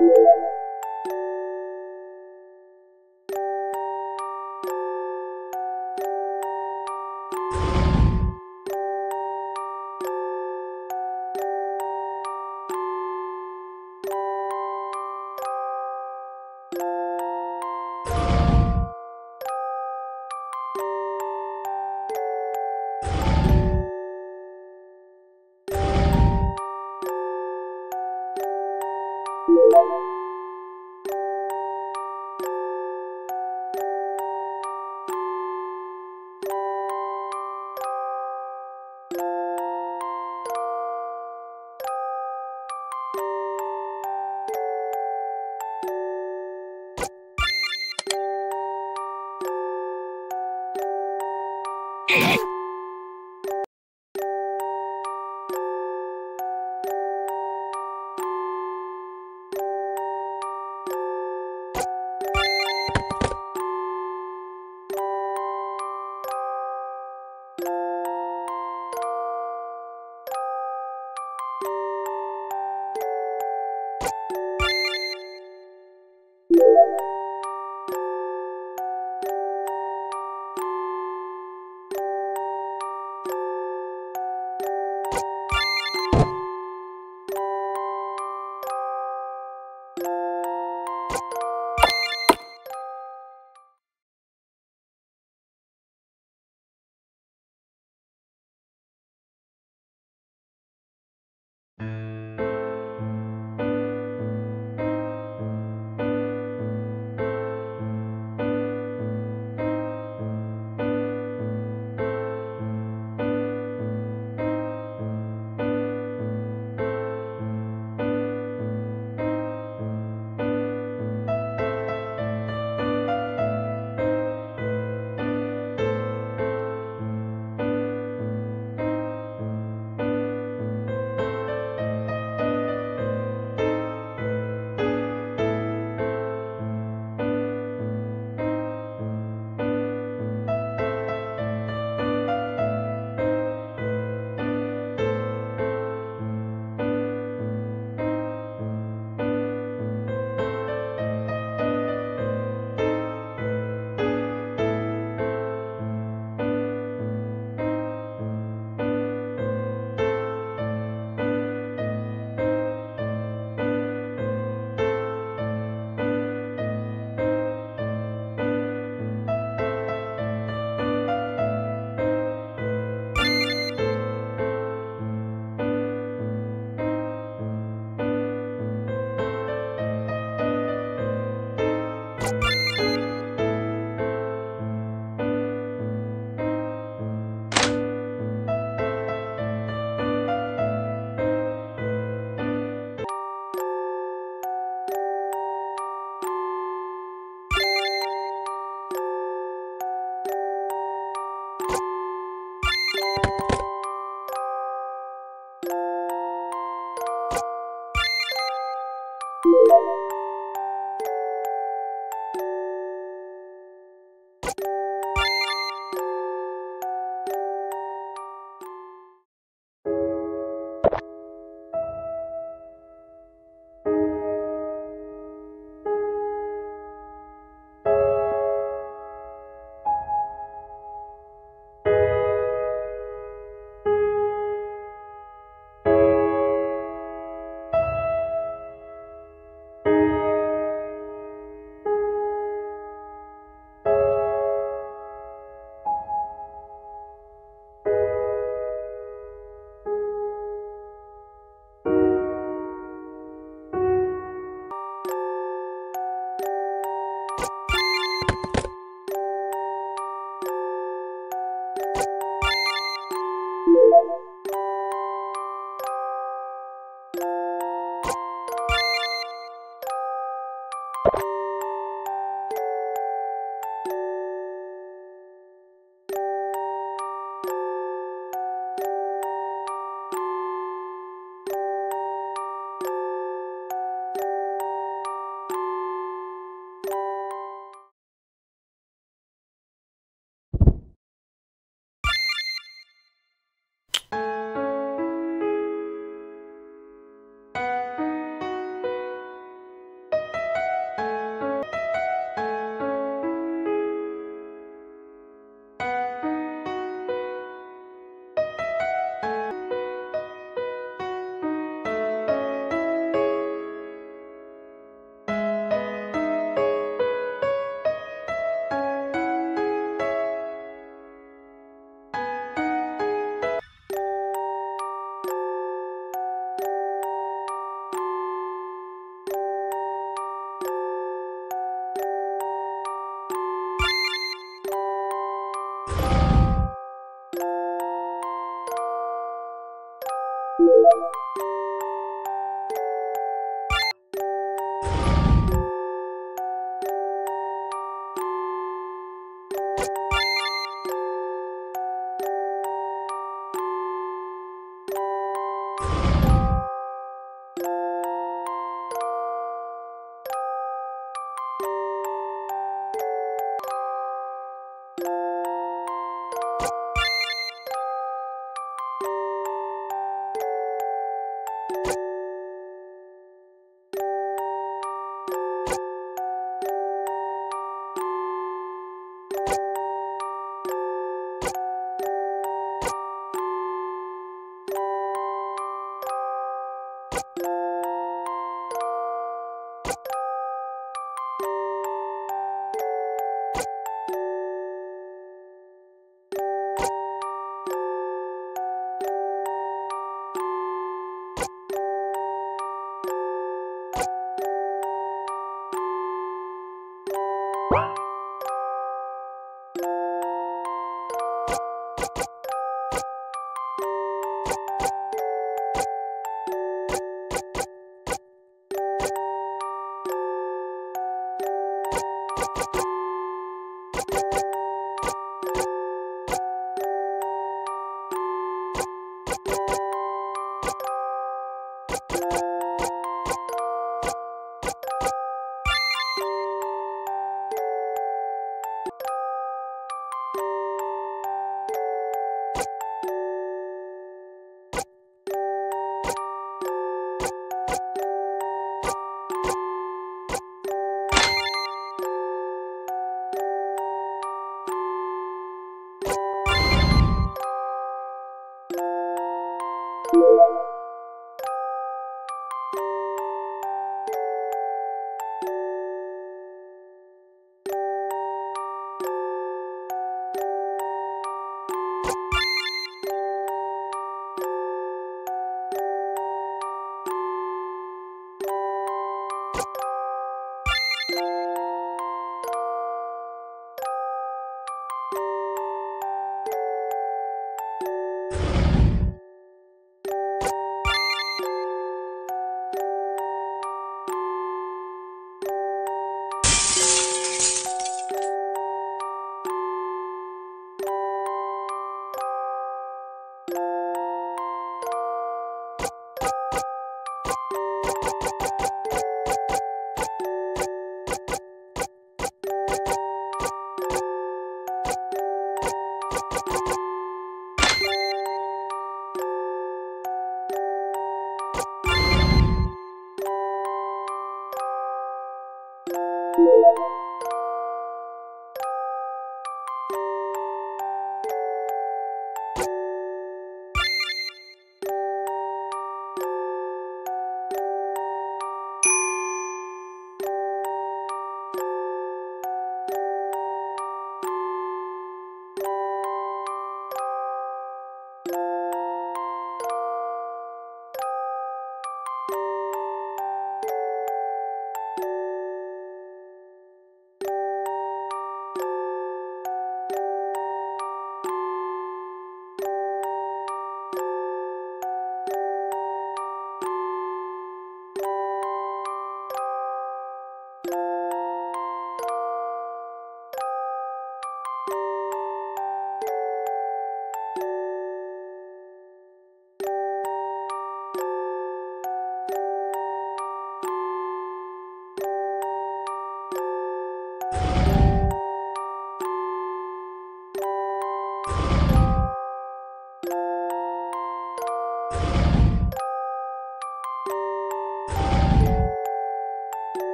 you